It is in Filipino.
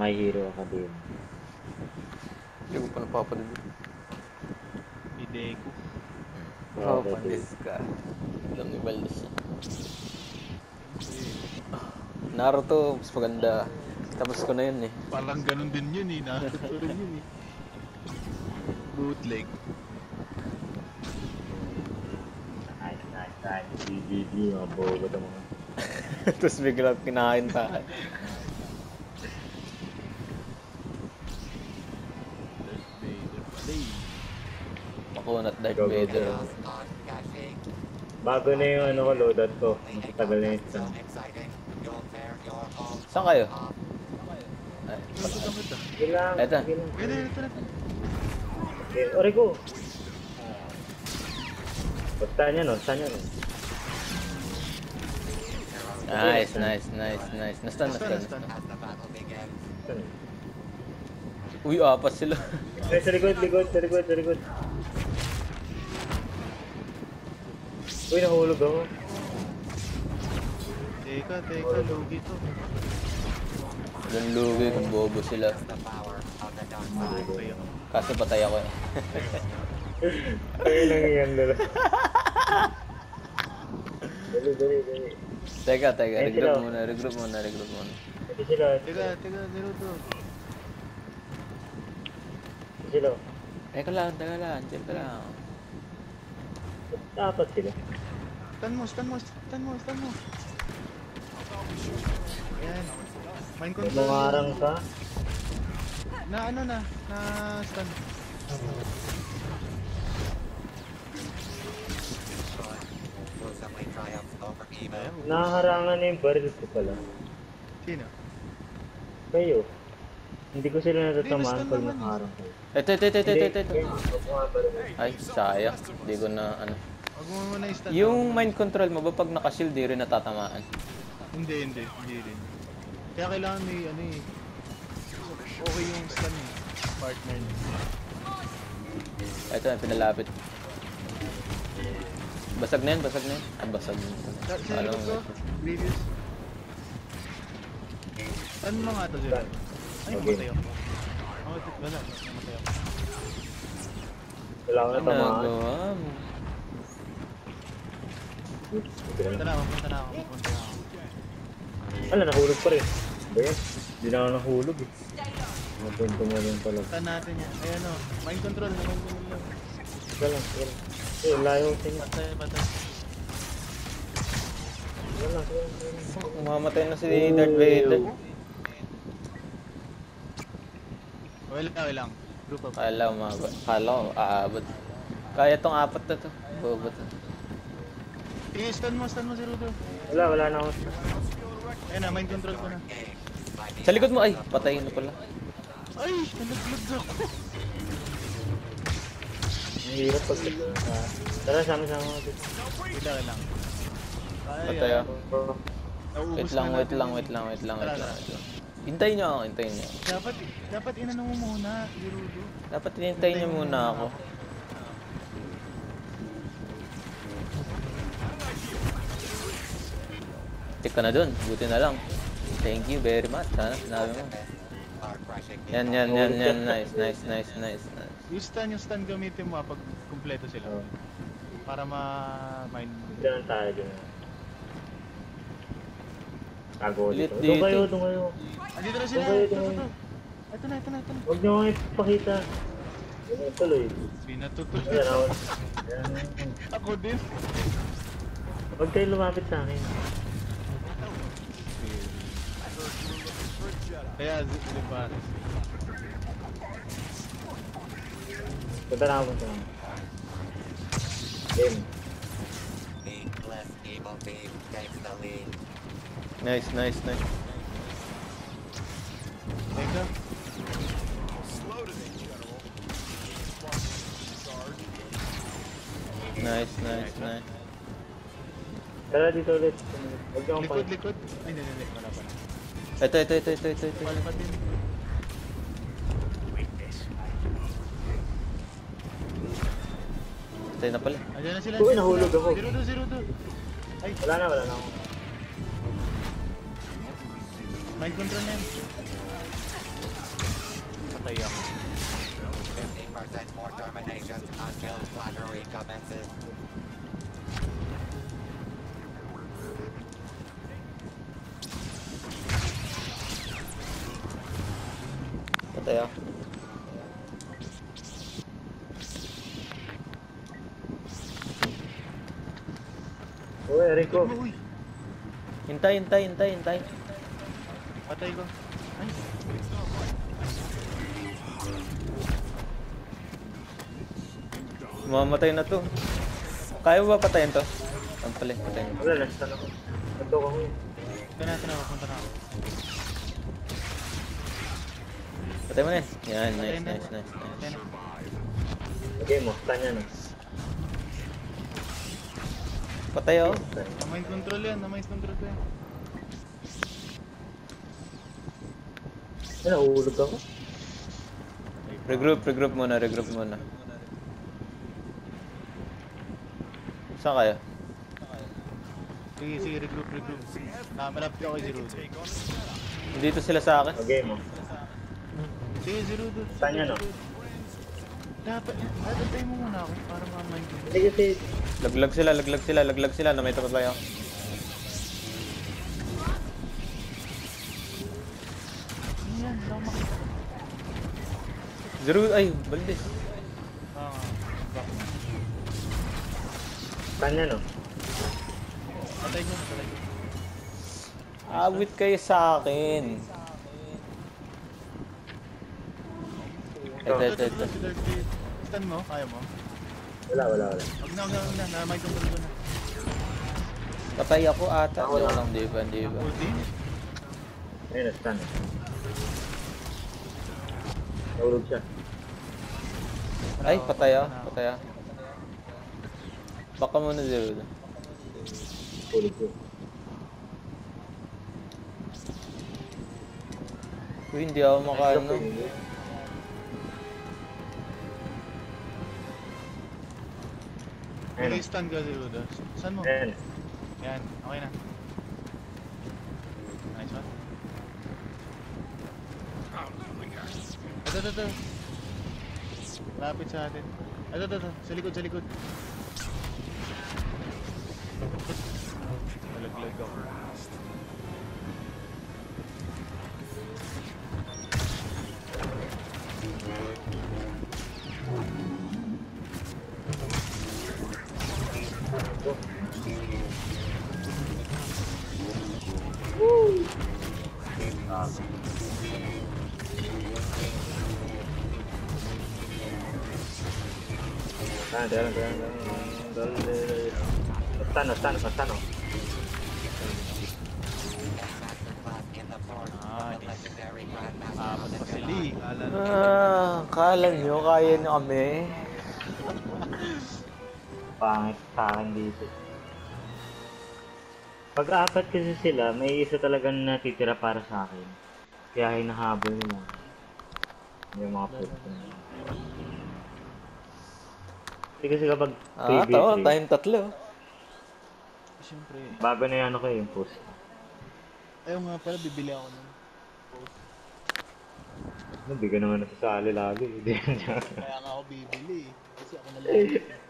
My Hero Academia. Hindi ko pa napapanood. Oh, Grabe, panis ka. Alam ni Valdez. Naruto, mas maganda. Tapos ko na yun eh. Parang ganun din yun eh. Naruto rin yun eh. Bootleg. Nice, nice, nice. GGG, mga bobo ito mga. Tapos biglang kinain tayo. Darth Eh. Makunat Darth Go, go, Vader. go. Bago na yung ano ko, loadout ko. Matagal na yung isang. Saan kayo? Ay, Ano sa damit ah? Eto. Pwede, ito na. Okay, ore ko. Basta niya no, saan niya no. Nice, nice, nice, nice. Nastan, nastan, Nastan, nastan. Saan? Uy, apat sila. Sa likod, likod, sa likod, sa likod. Uy, nahulog ako. Teka, teka, lugi to. Lunlugi kung bobo sila. Kaso patay ako eh. Ay, lang yan dala. Dali, dali, dali. Teka, teka. Regroup muna, regroup muna, regroup muna. Teka, teka, Naruto. ito sila. Teka lang, teka lang. Chill ka lang. Apat sila. Stun mo, stun mo, stun mo, stun mo. Ayan. Mind control. mga arang ka. Na ano na, na stun. Ayaw. Nakaharangan na yung baril ko pala. Sino? Kayo. Hindi ko sila natatamaan pag naman. nakaharang kayo. Ito, ito, ito, ito, ito, ito. Ay, sayang. Hindi ko na, ano. Yung mind control mo ba pag nakashield, di rin natatamaan? Hindi, hindi, hindi rin. Kaya kailangan may ano eh. Okay yung stun eh. Partner niya. Ito, pinalapit. Basag na yan, basag na yan. Ah, basag na Sa Alam ko, mo. previous. Stun mo nga to sila. Ay, Okay. namatay ako. Wala, namatay ako. Wala ko Ano natamaan. nagawa mo? Oops, hindi na Punta na ako, punta na ako, punta na ako. Ala, nahulog pa rin. Yan? Hindi na ako nahulog eh. Napunto mo rin pala. Stun natin yan. Ayan o, mind control, mind control lang. Sige lang, sige lang. Eh, layo ko sa inyo. Patay, patay. Lang, sige lang, Mamamatay na si Darth Vader. Okay lang. Group up. Kala ko, mababa. Kala aabot. Kaya tong apat na to. Bobo to. Sige, stun mo, stun mo si Rudo. Wala, wala na ako. Ayan na, mind control ko na. Sa likod mo, ay, patay na pala. Ay, nalaglag ako. Ang hirap pag... Ah, tara, sama-sama ako dito. Wait lang, wait lang. Ay, Patay ako. Wait na lang, wait lang, wait lang, wait lang, wait Tara, lang. wait lang. Hintayin niyo ako, hintayin niyo. Dapat, dapat inano mo muna, si Rudo. Dapat hintayin niyo muna ako. Check ka na dun, buti na lang. Thank you very much, ha? Sinabi mo. Yan, yan, yan, yan. Nice, nice, nice, nice, nice. Yung stun, yung stun gamitin mo ah, pag kumpleto sila. Para ma-mind. Dito lang tayo dun. Tago dito. Doon dito. kayo, doon kayo. Andito na sila! Ito, na, ito na, ito na. Huwag niyo akong ipakita. Tuloy? Pinatutuloy. Ayan ako. Din. Huwag kayo lumapit sa akin. Kaya, di ba? Punta na ako, punta na ako. Game. Nice, nice, nice. Teka. Nice, nice, nice. Tara dito ulit. Huwag akong Likod, likod. Ay, hindi, hindi. Wala pa. Ito, ito, ito, ito, ito, ito. Palipat din. Patay na pala. Andiyan na sila. Uy, nahulog ako. Si Rudo, si Rudo. Ay, Wala na, wala na ako. Mind control na yan. patay ako. 15% more terminations until flattery commences. Patay ako. Uy, Rico. Uy, Hintay, hintay, hintay, hintay. Patay ko. Ay, Mamamatay na to. Kaya ba patayin to? Ang pala, patayin mo. Wala, nasa ako. Ito ko. ito na, ito na, punta na ako. Patay mo na yan. Yan, nice, nice, nice, nice. Okay mo, tanya na. Patay oh. Mind control yan, mind control yan. Ano, uhulog ako? Regroup, regroup muna, regroup muna. Saan kayo? Sige, sige, regroup, regroup. Ah, malapit ako kay Zero. Dito sila sa akin. Okay mo. Sige, Zero. Tanya no? Dapat, tatay mo muna ako para ma-mind control. Hindi kasi, Laglag sila, laglag sila, laglag sila. Na may tapat tayo. Ano Zero, ay, balde. Ah, tanya no? Patay ko patay ko. Awit kayo sa akin. Ito, ito, ito. Stun mo? Kaya mo? Wala, wala, wala. Huwag na, huwag na, huwag na. Na-mind control ko na. Patay ako ata. Ako lang. di ba, di ba? Ayun, nasa Nahulog siya. Ay, patay ako, patay ako. Baka muna zero. Hulog ko. Uy, hindi ako makaano. May stun ka, Zero. Saan mo? Ayun. Yan, okay na. Nice one. Ito, ito, ito. Lapit sa atin. Ito, ito, ito. Sa likod, sa likod. Nalaglag ako. Eh. Kala na. Ah, kala nyo, kaya nyo kami. Pangit sa akin dito. Pag apat kasi sila, may isa talagang natitira para sa akin. Kaya hinahabol nila. Yung mga pwesto nila. Hindi kasi kapag Ah, previously, tawa, tayong tatlo. Siyempre. bago na yan ako eh, yung post. Ayaw nga pala, bibili ako ng Hindi ka naman nasasali lagi. Hindi. Kaya nga ako bibili eh. Kasi ako na lang.